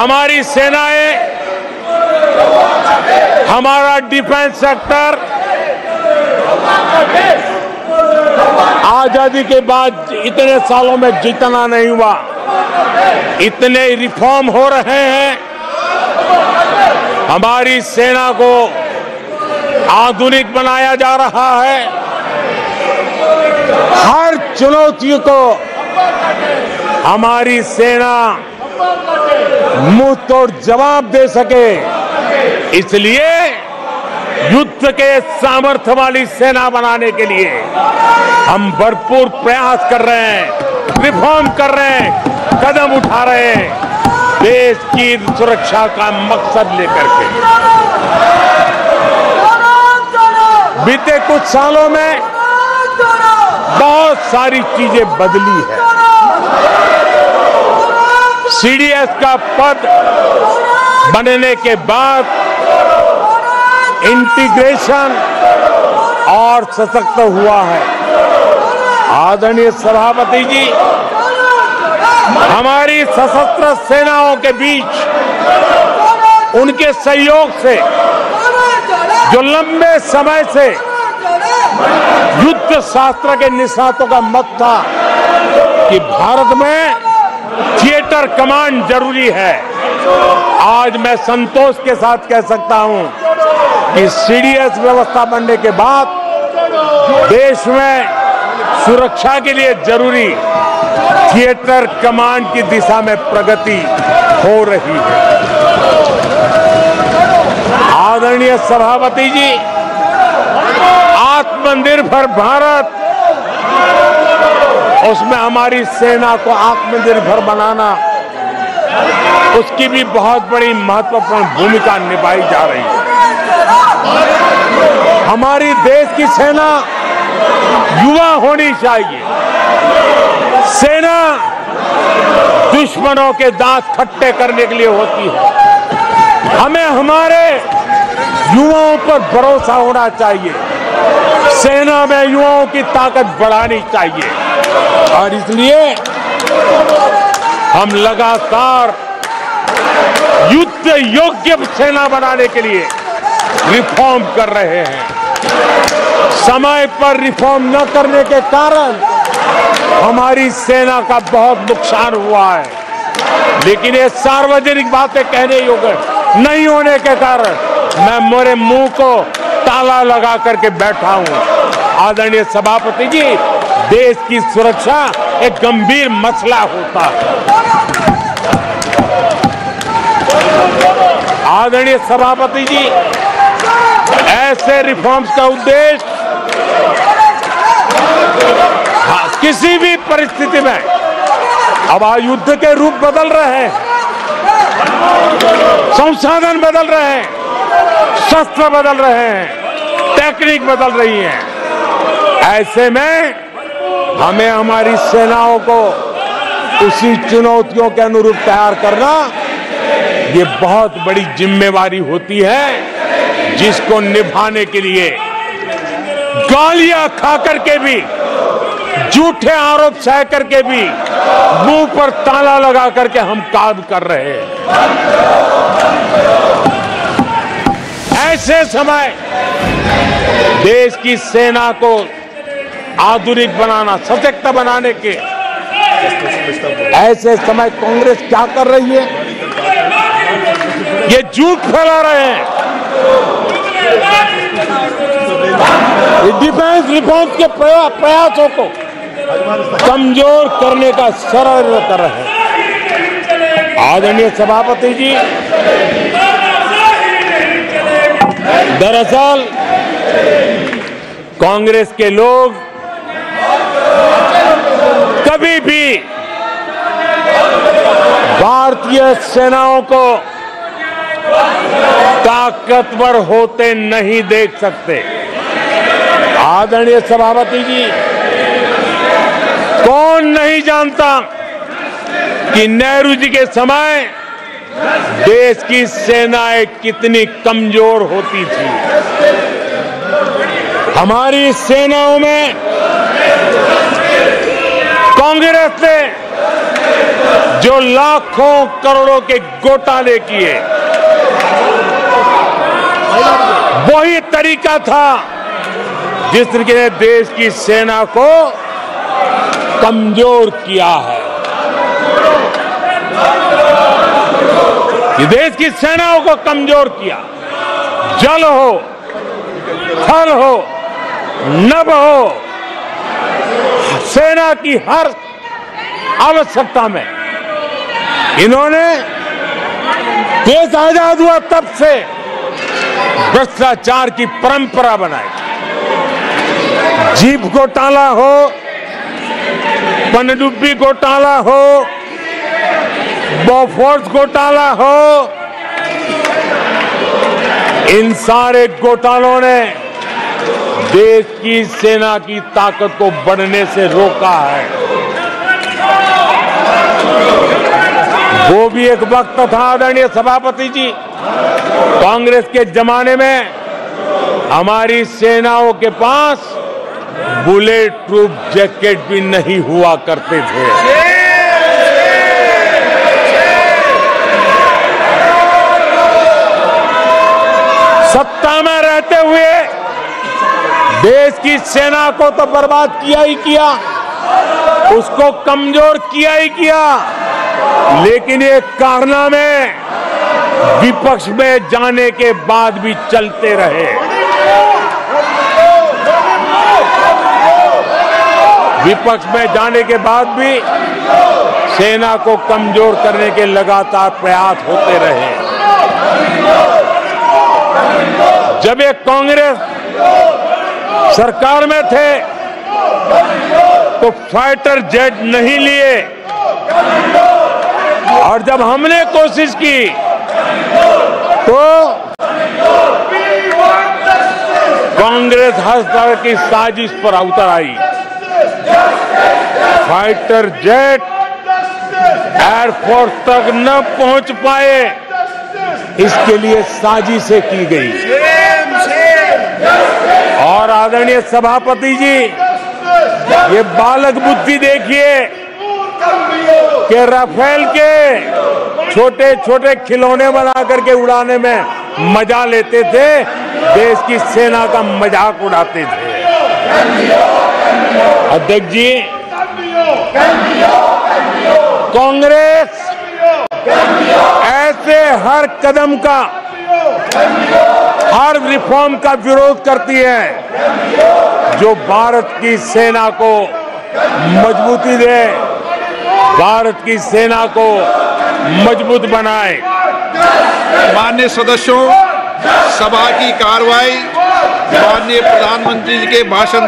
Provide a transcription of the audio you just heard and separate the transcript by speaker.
Speaker 1: हमारी सेनाएँ, हमारा defence sector, आज़ादी के बाद इतने सालों में जितना नहीं हुआ। इतने रिफॉर्म हो रहे हैं। हमारी सेना को आधुनिक बनाया जा रहा है। हर चुनौती को हमारी सेना मुँह तोड़ जवाब दे सके। इसलिए युद्ध के सामर्थ्य वाली सेना बनाने के लिए हम भरपूर प्रयास कर रहे हैं, रिफॉर्म कर रहे हैं, कदम उठा रहे हैं, देश की सुरक्षा का मकसद लेकर के। बीते कुछ सालों में बहुत सारी चीज़ें बदली है। सीडीएस का पद बनने के बाद इंटीग्रेशन और सशक्त हुआ है। आदरणीय सभापति जी, हमारी सशस्त्र सेनाओं के बीच, उनके सहयोग से, जो लंबे समय से युद्ध शास्त्र के निष्णातों का मत था कि भारत में थिएटर कमांड ज़रूरी है। आज मैं संतोष के साथ कह सकता हूँ कि सीडीएस व्यवस्था बनने के बाद देश में सुरक्षा के लिए ज़रूरी थिएटर कमांड की दिशा में प्रगति हो रही है। आदरणीय सभापति जी, आत्मनिर्भर भारत उसमें हमारी सेना को आत्मनिर्भर बनाना, उसकी भी बहुत बड़ी महत्वपूर्ण भूमिका निभाई जा रही है। हमारी देश की सेना युवा होनी चाहिए। सेना दुश्मनों के दांत खट्टे करने के लिए होती है। हमें हमारे युवाओं पर भरोसा होना चाहिए। सेना में युवाओं की ताकत बढ़ानी चाहिए। और इसलिए हम लगातार युद्ध योग्य सेना बनाने के लिए रिफॉर्म कर रहे हैं। समय पर रिफॉर्म न करने के कारण हमारी सेना का बहुत नुकसान हुआ है। लेकिन ये सार्वजनिक बातें कहने योग्य नहीं होने के कारण मैं मेरे मुँह को ताला लगा करके बैठा हूँ। आदरणीय सभापति जी देश की सुरक्षा एक गंभीर मसला होता है। आदरणीय सभापति जी ऐसे रिफॉर्म्स का उद्देश्य हाँ, किसी भी परिस्थिति में अब युद्ध के रूप बदल रहे हैं संसाधन बदल रहे हैं शस्त्र बदल रहे हैं टेक्निक बदल रही है। ऐसे में हमें हमारी सेनाओं को उसी चुनौतियों के अनुरूप तैयार करना, ये बहुत बड़ी जिम्मेवारी होती है जिसको निभाने के लिए। गालियाँ खा करके भी, झूठे आरोप सह करके भी मुँह पर ताला लगा करके हम काम कर रहे हैं। ऐसे समय देश की सेना को आधुनिक बनाना, सशक्त बनाने के। ऐसे समय कांग्रेस क्या कर रही है? ये झूठ फैला रहे हैं। डिफेंस रिफॉर्म के प्रयासों को कमज़ोर करने का सरल कर रहे हैं। आदरणीय सभापति जी, दरअसल कांग्रेस के लोग कभी भी भारतीय सेनाओं को ताकतवर होते नहीं देख सकते। आदरणीय सभापति जी, कौन नहीं जानता कि नेहरू जी के समय देश की सेनाएँ कितनी कमज़ोर होती थी। हमारी सेनाओं में कांग्रेस ने जो लाखों करोड़ों के घोटाले किए। वही तरीका था जिस तरीके ने देश की सेना को कमज़ोर किया है। ये देश की सेनाओं को कमज़ोर किया। जल हो, थल हो, नभ हो, सेना की हर आवश्यकता में। इन्होंने देश आज़ाद हुआ तब से भ्रष्टाचार की परंपरा बनाई। जीप घोटाला हो, पनडुब्बी घोटाला हो, बोफोर्स घोटाला हो, इन सारे घोटालों ने देश की सेना की ताकत को बढ़ने से रोका है। वो भी एक वक्त था आदरणीय सभापति जी। कांग्रेस के जमाने में हमारी सेनाओं के पास बुलेट प्रूफ जैकेट भी नहीं हुआ करते थे। सत्ता में रहते हुए देश की सेना को तो बर्बाद किया ही किया। उसको कमज़ोर किया ही किया। लेकिन ये कारनामे विपक्ष में जाने के बाद भी चलते रहे। विपक्ष में जाने के बाद भी सेना को कमज़ोर करने के लगातार प्रयास होते रहे। जब ये कांग्रेस सरकार में थे तो फाइटर जेट नहीं लिए। और जब हमने कोशिश की तो कांग्रेस हर तरह की साजिश पर उतर आई। फाइटर जेट एयरफोर्स तक न पहुँच पाए इसके लिए साजिशें की गई। और आदरणीय सभापति जी ये बालक बुद्धि देखिए कि राफेल के छोटे छोटे खिलौने बना करके उड़ाने में मज़ा लेते थे, देश की सेना का मज़ाक उड़ाते थे। अध्यक्ष जी, कांग्रेस ऐसे हर कदम का हर रिफॉर्म का विरोध करती है, जो भारत की सेना को मजबूती दे, भारत की सेना को मज़बूत बनाए।
Speaker 2: मान्य सदस्यों, सभा की कार्रवाई, माननीय प्रधानमंत्री जी के भाषण